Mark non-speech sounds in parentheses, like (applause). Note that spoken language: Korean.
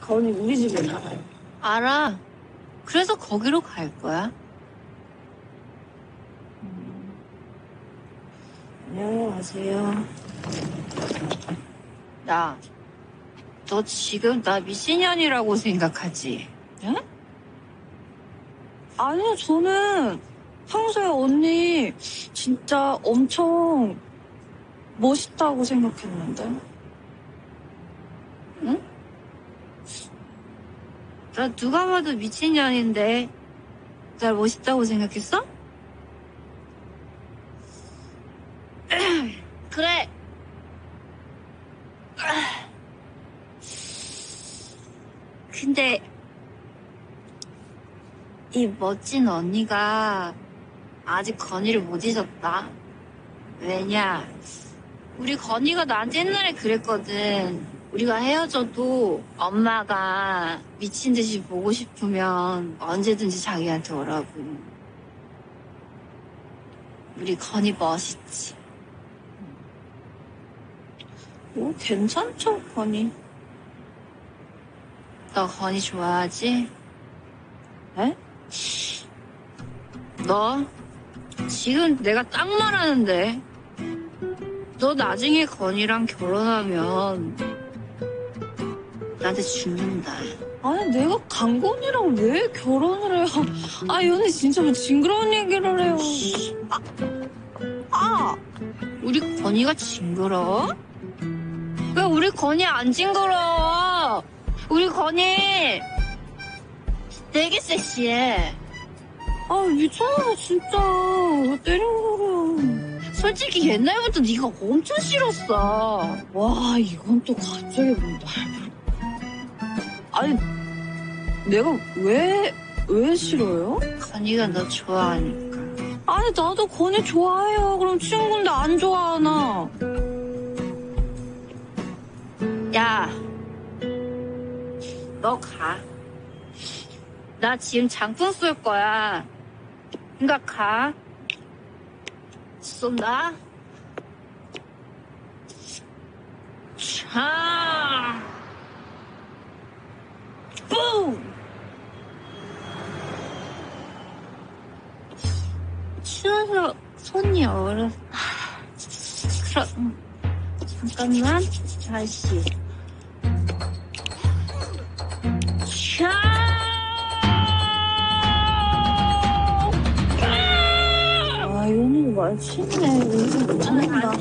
가온이 우리 집에 살아요. 알아. 그래서 거기로 갈 거야. 안녕하세요. 야, 너 지금 나 미친년이라고 생각하지? 응? 아니요, 저는 평소에 언니 진짜 엄청 멋있다고 생각했는데. 나 누가 봐도 미친년인데 날 멋있다고 생각했어? (clears throat) 그래. (clears throat) 근데 이 멋진 언니가 아직 건이를 못 잊었다. 왜냐? 우리 건이가 나한테 옛날에 그랬거든. 우리가 헤어져도 엄마가 미친 듯이 보고 싶으면 언제든지 자기한테 오라고. 우리 건이 멋있지. 뭐, 괜찮죠, 건이. 너 건이 좋아하지? 에? 너 지금 내가 딱 말하는데 너 나중에 건이랑 결혼하면 나한테 죽는다. 아니, 내가 강건이랑 왜 결혼을 해요? 아, 이 언니 진짜 뭐 징그러운 얘기를 해요. 아, 아! 우리 건이가 징그러워? 왜 우리 건이 안 징그러워? 우리 건이 되게 섹시해. 아, 미쳤나, 진짜. 왜 때리는 거야. 솔직히 옛날부터 네가 엄청 싫었어. 와, 이건 또 갑자기 뭔다. 아니, 내가 왜, 왜 싫어요? 건이가 너 좋아하니까. 아니, 나도 건이 좋아해요. 그럼 친구인데 안 좋아하나? 야, 너 가. 나 지금 장풍 쏠 거야. 그니까 가. 쏜다. 자. 추워서 손이 얼어. 하, 그럼, 잠깐만. 다시. 샤! 아, 이 언니 맛있네. 이거 못한다.